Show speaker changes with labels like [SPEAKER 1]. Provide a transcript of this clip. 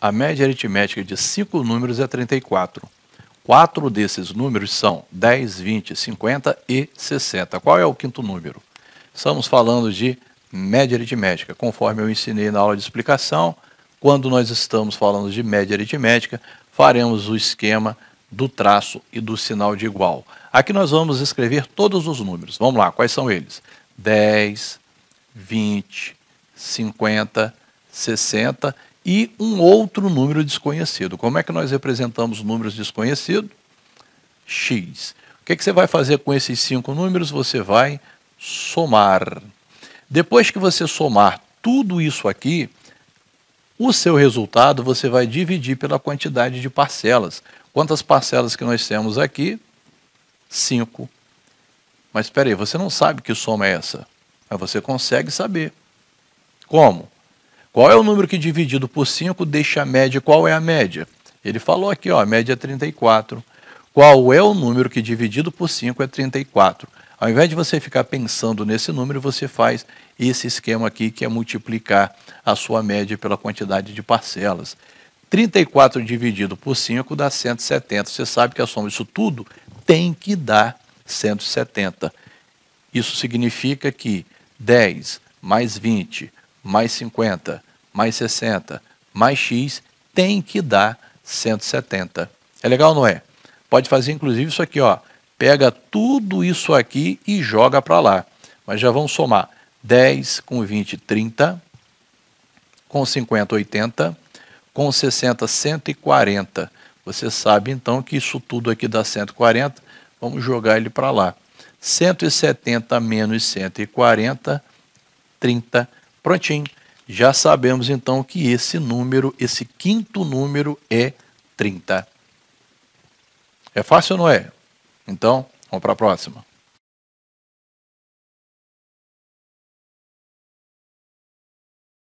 [SPEAKER 1] a média aritmética de cinco números é 34. Quatro desses números são 10, 20, 50 e 60. Qual é o quinto número? Estamos falando de média aritmética, conforme eu ensinei na aula de explicação. Quando nós estamos falando de média aritmética, faremos o esquema do traço e do sinal de igual. Aqui nós vamos escrever todos os números. Vamos lá, quais são eles? 10, 20, 50, 60 e um outro número desconhecido. Como é que nós representamos números desconhecidos? X. O que, é que você vai fazer com esses cinco números? Você vai somar. Depois que você somar tudo isso aqui, o seu resultado você vai dividir pela quantidade de parcelas. Quantas parcelas que nós temos aqui? 5. Mas espera aí, você não sabe que soma é essa. Mas você consegue saber. Como? Qual é o número que dividido por 5 deixa a média? Qual é a média? Ele falou aqui, ó, a média é 34. Qual é o número que dividido por 5 é 34? Ao invés de você ficar pensando nesse número, você faz esse esquema aqui, que é multiplicar a sua média pela quantidade de parcelas. 34 dividido por 5 dá 170. Você sabe que a soma disso tudo tem que dar 170. Isso significa que 10 mais 20 mais 50 mais 60 mais x tem que dar 170. É legal, não é? Pode fazer inclusive isso aqui, ó. Pega tudo isso aqui e joga para lá. Mas já vamos somar 10 com 20, 30, com 50, 80, com 60, 140. Você sabe então que isso tudo aqui dá 140, vamos jogar ele para lá. 170 menos 140, 30. Prontinho. Já sabemos então que esse número, esse quinto número é 30. É fácil ou não é? Então, vamos para a próxima.